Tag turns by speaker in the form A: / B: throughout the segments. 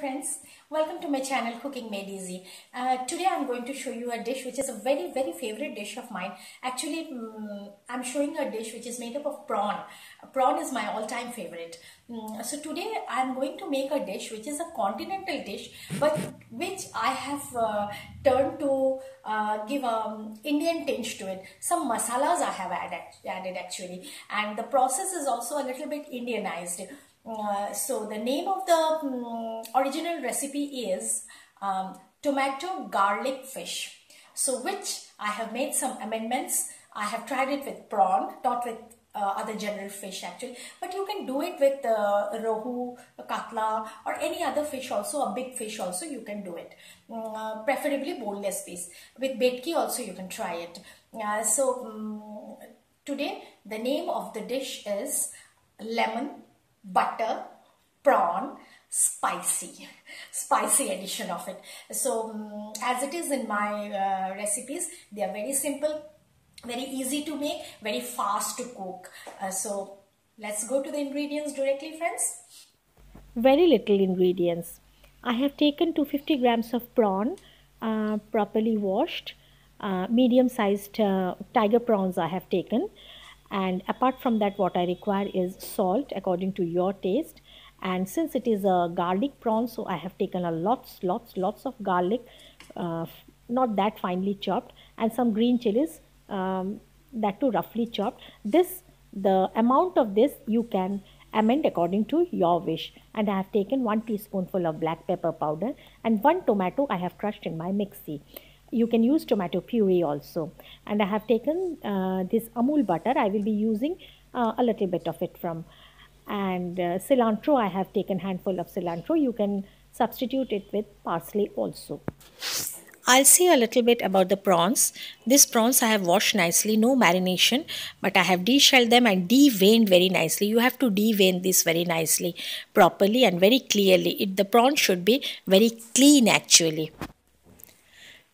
A: friends welcome to my channel cooking made easy. Uh, today i'm going to show you a dish which is a very very favorite dish of mine. Actually um, i'm showing a dish which is made up of prawn. Prawn is my all-time favorite. Um, so today i'm going to make a dish which is a continental dish but which i have uh, turned to uh, give an indian tinge to it. Some masalas i have added, added actually. And the process is also a little bit indianized uh, so the name of the um, original recipe is um, tomato garlic fish. So which I have made some amendments. I have tried it with prawn, not with uh, other general fish actually but you can do it with uh, rohu katla or any other fish also a big fish also you can do it mm, uh, preferably boneless piece with betki also you can try it uh, so um, today the name of the dish is lemon butter, prawn, spicy, spicy addition of it. So um, as it is in my uh, recipes, they are very simple, very easy to make, very fast to cook. Uh, so let's go to the ingredients directly friends.
B: Very little ingredients. I have taken 250 grams of prawn, uh, properly washed, uh, medium sized uh, tiger prawns I have taken and apart from that what I require is salt according to your taste. And since it is a garlic prawn so I have taken a lots lots lots of garlic uh, not that finely chopped and some green chilies um, that too roughly chopped. This the amount of this you can amend according to your wish. And I have taken one teaspoonful of black pepper powder and one tomato I have crushed in my mixie you can use tomato puree also and I have taken uh, this Amul butter I will be using uh, a little bit of it from and uh, cilantro I have taken handful of cilantro you can substitute it with parsley also I'll say a little bit about the prawns. These prawns I have washed nicely, no marination, but I have deshelled them and deveined very nicely. You have to devein this very nicely, properly and very clearly. It, the prawn should be very clean actually.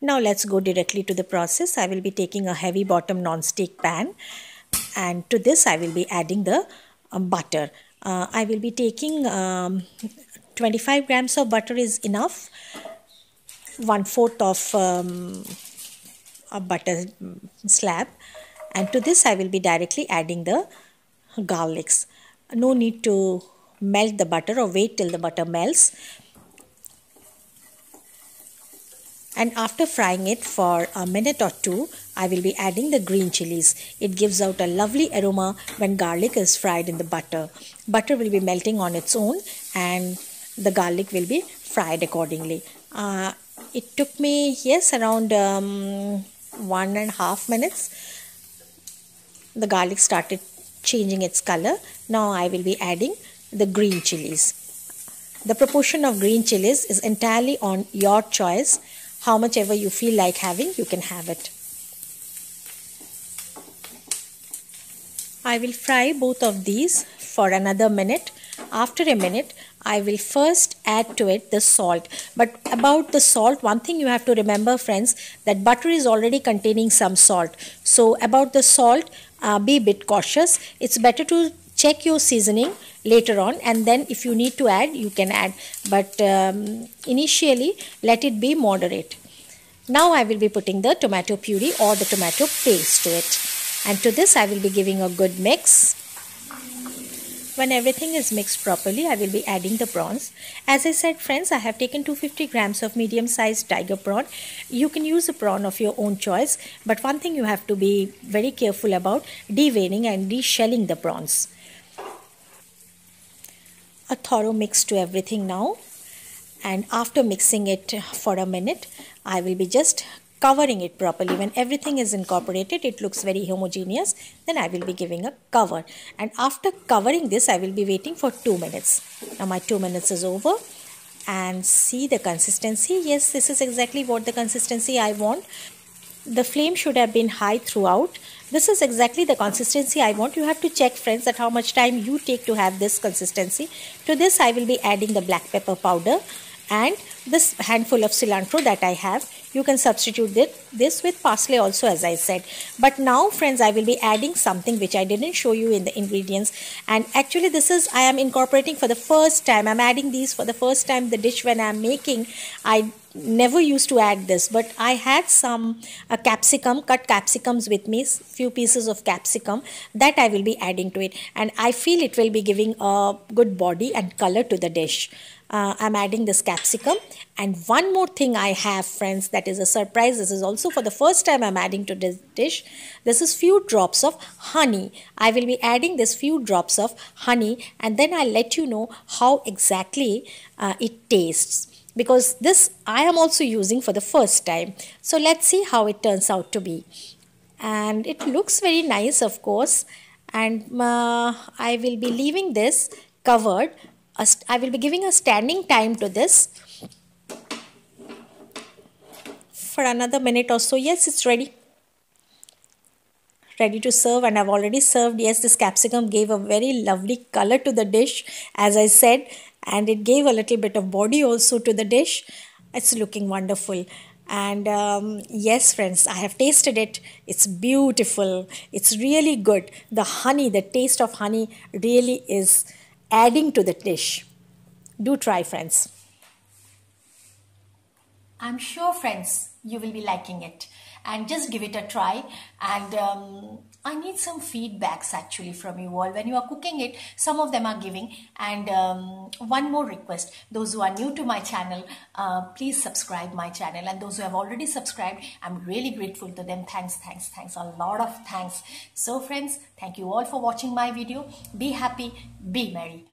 B: Now let's go directly to the process. I will be taking a heavy bottom non-stick pan and to this I will be adding the um, butter. Uh, I will be taking um, 25 grams of butter is enough. One fourth of um, a butter slab and to this I will be directly adding the garlics. No need to melt the butter or wait till the butter melts and after frying it for a minute or two I will be adding the green chilies. It gives out a lovely aroma when garlic is fried in the butter. Butter will be melting on its own and the garlic will be fried accordingly. Uh, it took me yes around um, one and a half minutes. The garlic started changing its color. Now I will be adding the green chilies. The proportion of green chilies is entirely on your choice how much ever you feel like having you can have it. I will fry both of these for another minute. After a minute I will first add to it the salt. But about the salt one thing you have to remember friends that butter is already containing some salt. So about the salt uh, be a bit cautious. It's better to check your seasoning later on. And then if you need to add you can add. But um, initially let it be moderate. Now I will be putting the tomato puree or the tomato paste to it. And to this I will be giving a good mix. When everything is mixed properly, I will be adding the prawns. As I said friends, I have taken 250 grams of medium sized tiger prawn. You can use a prawn of your own choice, but one thing you have to be very careful about, deveining and deshelling the prawns a thorough mix to everything now. And after mixing it for a minute I will be just covering it properly. When everything is incorporated it looks very homogeneous then I will be giving a cover. And after covering this I will be waiting for 2 minutes. Now my 2 minutes is over. And see the consistency. Yes this is exactly what the consistency I want the flame should have been high throughout. This is exactly the consistency I want. You have to check friends that how much time you take to have this consistency. To this I will be adding the black pepper powder and this handful of cilantro that I have. You can substitute this with parsley also as I said. But now friends I will be adding something which I didn't show you in the ingredients and actually this is I am incorporating for the first time. I'm adding these for the first time the dish when I'm making. I never used to add this but I had some uh, capsicum cut capsicums with me few pieces of capsicum that I will be adding to it and I feel it will be giving a good body and color to the dish uh, I'm adding this capsicum and one more thing I have friends that is a surprise this is also for the first time I'm adding to this dish this is few drops of honey I will be adding this few drops of honey and then I'll let you know how exactly uh, it tastes because this I am also using for the first time. So let's see how it turns out to be. And it looks very nice of course and uh, I will be leaving this covered. I will be giving a standing time to this for another minute or so. Yes, it's ready. Ready to serve and I've already served. Yes, this capsicum gave a very lovely color to the dish as I said and it gave a little bit of body also to the dish. It's looking wonderful. And um, yes friends i have tasted it. It's beautiful. It's really good. The honey the taste of honey really is adding to the dish. Do try friends
A: i'm sure friends you will be liking it. And just give it a try. And um, I need some feedbacks actually from you all. When you are cooking it some of them are giving. And um, one more request. Those who are new to my channel uh, please subscribe my channel. And those who have already subscribed I'm really grateful to them. Thanks thanks thanks. A lot of thanks. So friends thank you all for watching my video. Be happy be merry